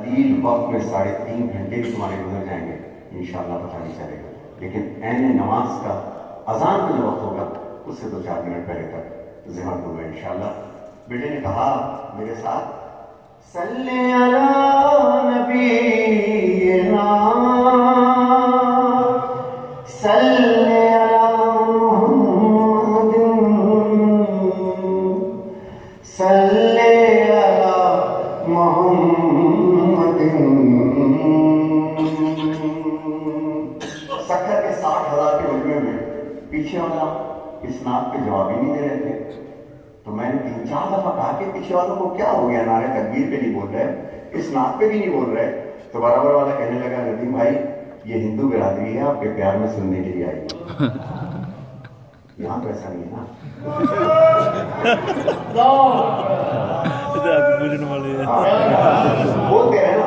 कलील वक्त में साढ़े तीन घंटे तुम्हारे गुजर जाएँगे, इंशाल्लाह पता नहीं चलेगा। लेकिन एन नमाज़ का अजान का जो वक्त होगा, उससे दो चार मिनट पहले तक जिम्मत दूँगा, इंशाल्लाह। बेटे ने कहा, मेरे साथ, सल्ले सल्ले सल्ले अला मोहम्मदिन सत्तर के साठ हज़ार के उम्र में पीछे वाला इस नाक पे जवाब ही नहीं दे रहे थे। तो मैंने तीन चार दफ़ा कहा कि पीछे वालों को क्या हो गया? नारे तकबीर पे नहीं बोल रहे। इस नाक पे भी नहीं बोल रहे। तो बराबर वाला कहने लगा नदीम भाई ये हिंदू बिरादरी है आपके प्यार में सुनने के लिए आई यहाँ तो ऐसा नहीं है ना? हाँ, बोलते हैं ना।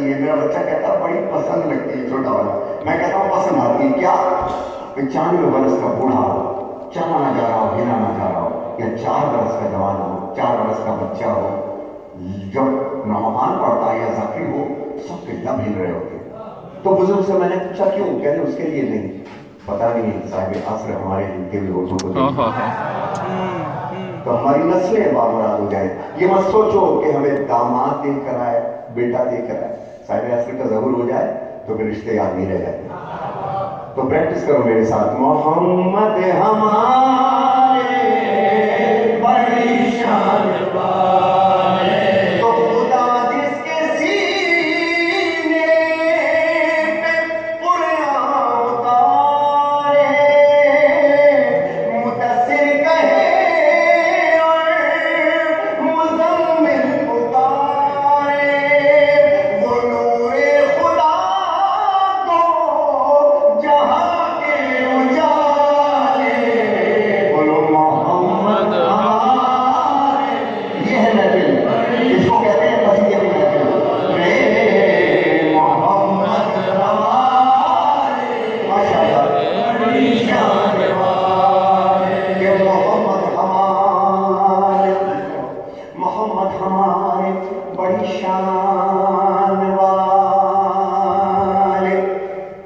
लगती है मेरा बच्चा कहता है बड़ी पसंद लगती है छोटा वाला। मैं कहता हूँ पसंद आती है क्या? पचानवे बरस का बूढ़ा चलाना जा रहा हो हिलाना जा रहा हो या चार बरस का जवान हो चार बरस का बच्चा हो जब नौहान पड़ता है या जख्मी हो सबके लब हिल रहे होते हैं। तो बुज़ुर्ग से मैंने पूछा क्यों? कहने उसके लिए नहीं। पता नहीं साहिब असर हमारे जिनके भी होठों को तो हमारी नस्लें बाबरात हो जाए। ये मत सोचो कि हमें दामाद देकर आए बेटा देकर आए। साहिब असर का ज़रूर हो जाए तो फिर रिश्ते याद नहीं रह जाते। तो प्रैक्टिस करो मेरे साथ, मोहम्मद हमारे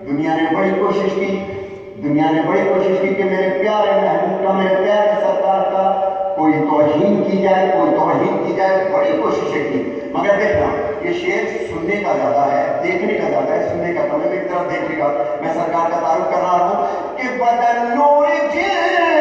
दुनिया ने बड़ी कोशिश की दुनिया ने बड़ी कोशिश की कि मेरे तोहिन की जाए, कोई तोहिन की जाए, बड़ी कोशिशें की। मगर देखना, ये शेर सुनने का ज़्यादा है, देखने का ज़्यादा है, सुनने का मतलब तो मैं एक तरफ़ देखने का। मैं सरकार का तारुफ कर रहा हूँ कि बदलो जी